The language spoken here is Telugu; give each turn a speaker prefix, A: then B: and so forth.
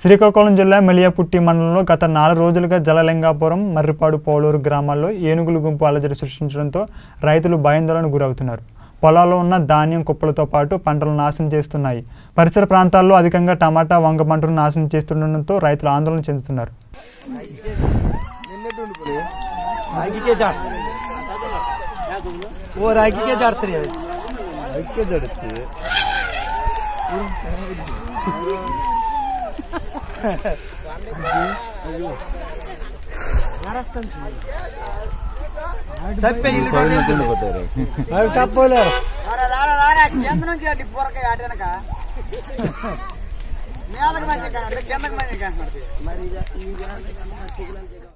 A: శ్రీకాకుళం జిల్లా మెలియాపుట్టి మండలంలో గత నాలుగు రోజులుగా జలలింగాపురం మర్రిపాడు పోలూరు గ్రామాల్లో ఏనుగుల గుంపు అలజడి సృష్టించడంతో రైతులు భయాందోళనకు గురవుతున్నారు. పొలాల్లో ఉన్న ధాన్యం కుప్పలతో పాటు పంటలు నాశనం చేస్తున్నాయి. పరిసర ప్రాంతాల్లో అధికంగా టమాటా వంగ పంటను నాశనం చేస్తుండటంతో రైతులు ఆందోళన చెందుతున్నారు.
B: చెప్పలేరు మేలకు మంచి కిందకు మంచి మరి